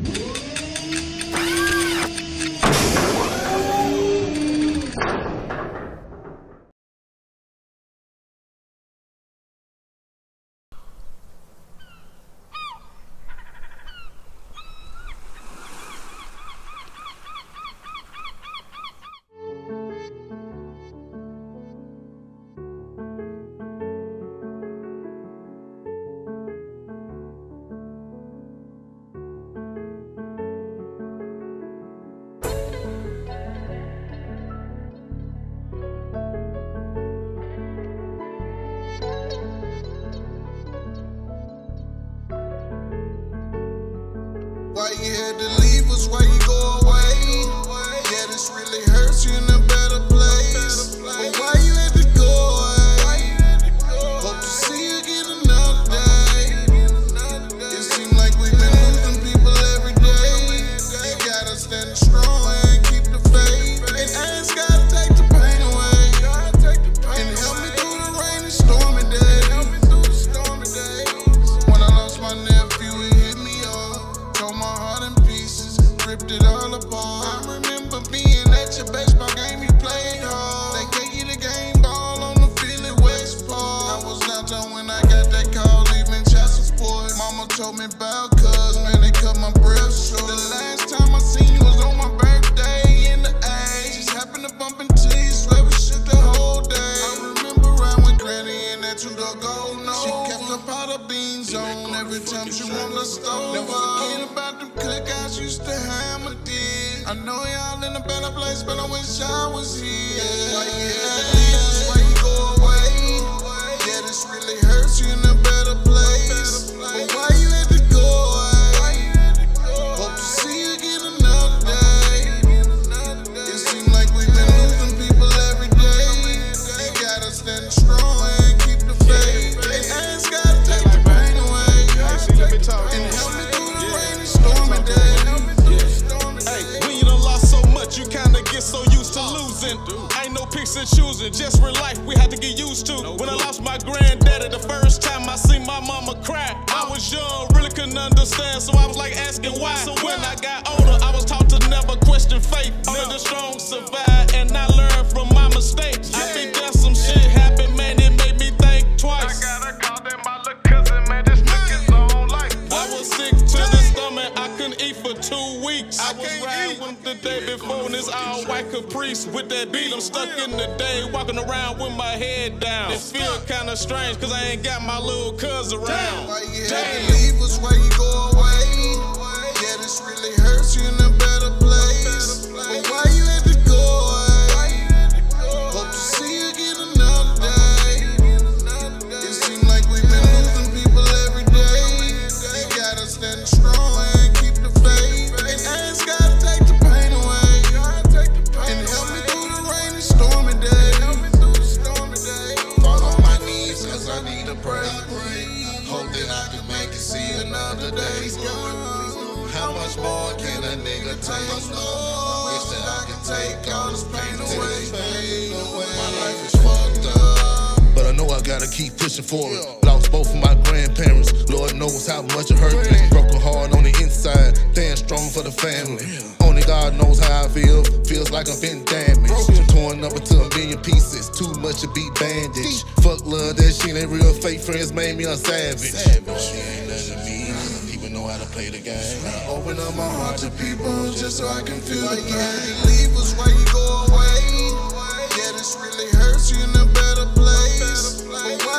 Yeah. Why you had to leave us? Why you told me about cuz, man, they cut my breath short. The last time I seen you was on my birthday in the A. Just happened to bump into you, swear we shook the whole day. I remember riding with Granny in that two-door gold nose. She kept a pot of beans on every time she want the stove. Never forget about them cookouts used to hammer did. I know y'all in a better place, but I wish I was to. Ain't no picks and choosing, just real life we had to get used to. When I lost my granddaddy the first time I seen my mama cry, I was young, really couldn't understand, so I was like asking why. So when I got older, I was taught to never question faith. Only the strong survive, and I learned from my mistakes. I think that some shit happened, man, it made me think twice. I gotta call them my little cousin, man. This nigga's on life. I was sick to the stomach, I couldn't eat for two weeks. I, was riding with the day before in this all white caprice. With that beat, I'm stuck in the day, walking around with my head down. It feel kinda strange, cause I ain't got my little cuz around. You had to leave us? Why you go away? Another day. How much more can a nigga take? Wish that I could take all this pain away. My life is fucked up. But I know I gotta keep pushing forward. Lost both of my grandparents. Lord knows how much it hurt me. Broken heart on the inside. Staying strong for the family. Only God knows how I feel. Feels like I've been damaged. Torn up into a million pieces. Too much to be bandaged. Fuck love, that shit ain't real. Fake friends made me a savage. She know how to play the game. I open up my heart to people just so I can feel like the pain. Leave us you go away. Yeah, this really hurts you in a better place. But why